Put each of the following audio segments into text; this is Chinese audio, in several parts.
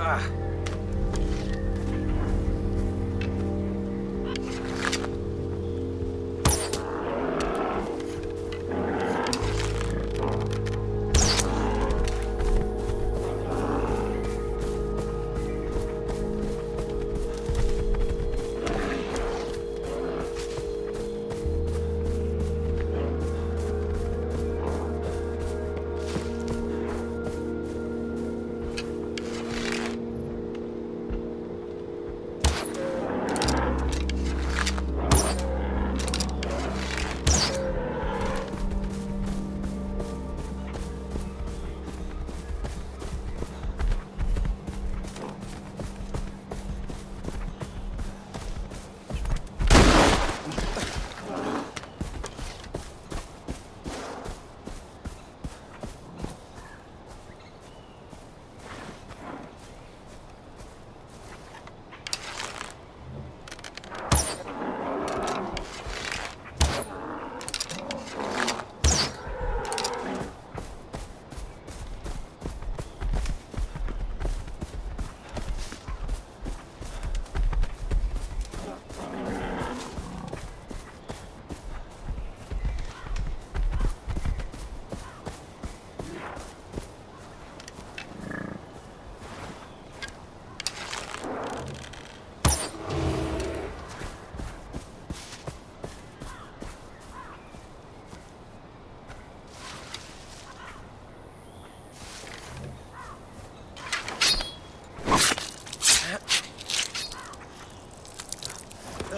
啊。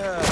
Yeah.